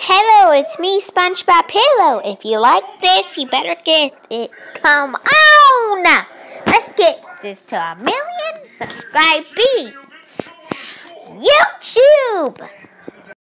Hello, it's me, SpongeBob Pillow. If you like this, you better get it. Come on! Let's get this to a million subscribe beats. YouTube!